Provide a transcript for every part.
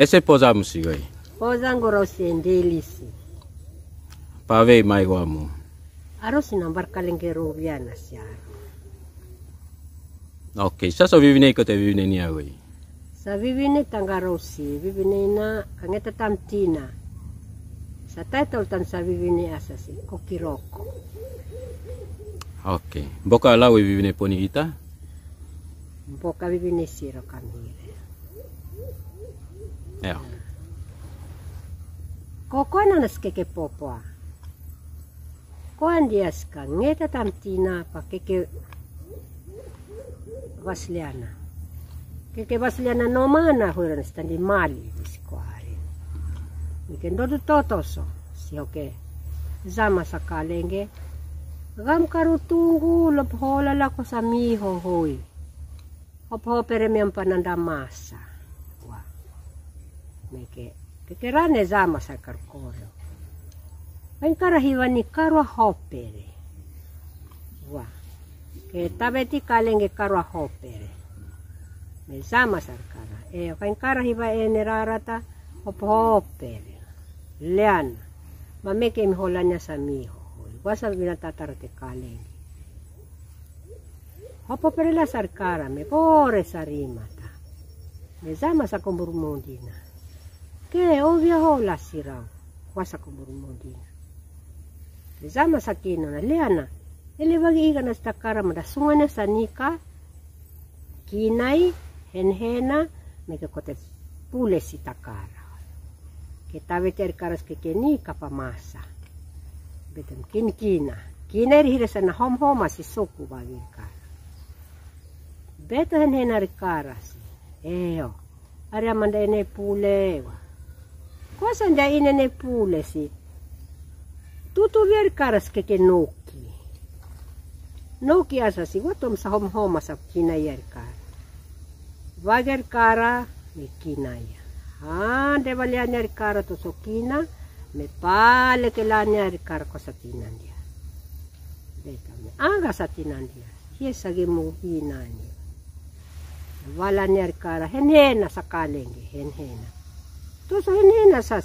Ese poza msigo hii. Poza ngoro siendelisi. Pave imai Aro Arosi nambar kalengero vyana siara. Okay, sasa vivine ikote vivine ni awe. Sa vivine tangarosi, vivine na kangeta tamtina. Sa title tan sa vivine asasi, kokiroko. Ok. Boka lawe vivine poni ita? Boka vivine siro kamire. Ya. Koko na naskeke popoa. Ko andias ka ngeta tamtina pa keke kekevaslyan nomana huran standi mali iskwari niken dodu totoso sioke zama sakalenge gam karutungu lobhola lako sa miho hoi. Hophopere miam pananda masa wa meke kekerane zama sakarkoro Vain karahiva ni karua hopere. Wa. Ke taveti kalenge karua hopere. May sama sarkara. E kain kara hiba e nerarata hophoper. Lean. Mameke imhola niya sa miho. Wasa binatatarate kaleng. Hopoperela sarkara me pore sarimata. Me sama sa kumburmundina. Ke ovia hola sirao. Wasa kumburmundina. Me sama sa kinona. Leana. Ele bagi ikan na stakara madasungan sa nika. Kinay. Kinay. Henhena, me ke kote pule si takara. Ke tawe ter karas ke keni kapamasa. Betem kin kina. Kina eri hiresa na hom homa si soku bagi kara. Beto henhena ri karasi. Eo. Ari amanda ene pulewa. Kosa nja ine ne pule si. Tutu vier karas ke ke noki. Noki asa si watom sa hom homa sa kina wagerkara me kina ya. Ah, de Hande balianya erkara to so kina, me pale kelanya erkara ko satinandia. Beta me anga sa tinan dia. Hie sa ge mo hina ni. Vala añar cara hen hena sa kalenge, hen hena. To so hen hena sa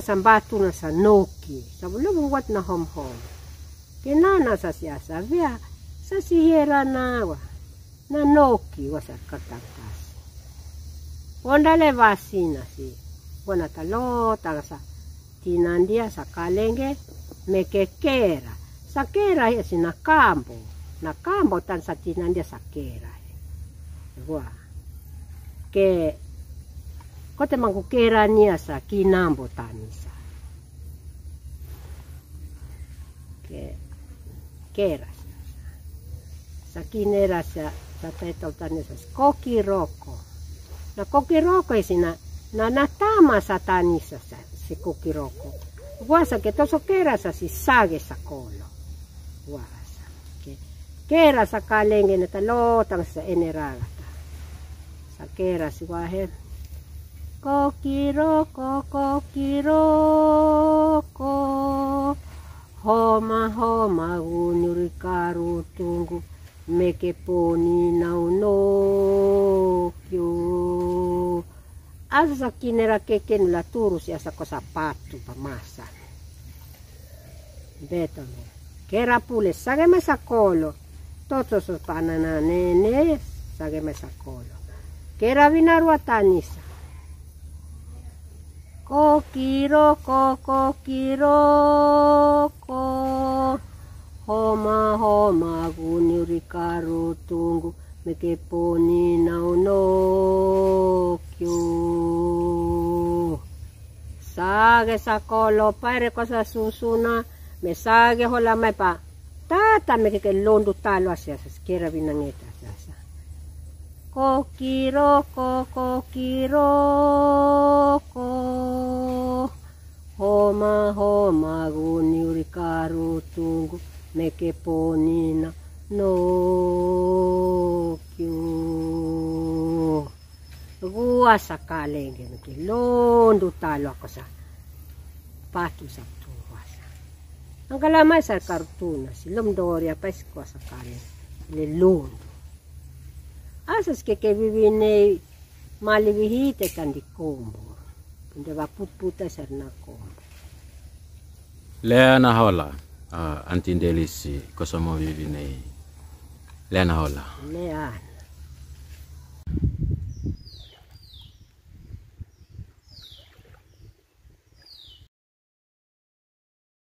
sambatu na sa noki. sa Sabulubong wat na hom hom. Kinana sa si asa via. Sa si sihira na wa. nanoki wasakatakas. Wanda le vacina si. Buena talota sa tinandia sakalenge mekekera. Sakera es nakambo. Nakambo tan sa tinandia sakera. Eh. Gua. Que kote mangukera nia sa kinambo tanisa. Que keras. Sakineras sa kinera sa sa tetol tanisa. Koki roko. Na koki roko isi na na natama sa tanisa sa si koki roko. Guasa ke toso sa si sage sa kolo. Guasa. Ke kera sa kalenge na talotang sa si wahe. Kokiroko, kokiroko. Homa, homa, unyuri karu tungu. Meke poni naunokyo. Asa sa kinera keken la turus ya sa kosapatu pamasa. Beto me. Kera pule, sageme sa kolo. Toto so panana nene, sageme sa kolo. Kera vinarua tanisa. Kokiroko, kokiroko. Homa, me naunokyo, sage sakolo pare cosa susuna me sage hola me pa tata me ke londu talo asia skera vinangeta sasa kokiro kokiro ko. Homa homa guni urikaru tungu me ke no kyo gua sa kaleng gano ki londo talo ako sa pato sa tuwa sa ang kalamay sa kartuna si lomdori kombo kundi va putputa sa na kombo Lea na hola, uh, antindelisi kosa mo vivinei Leana Ola. Leana.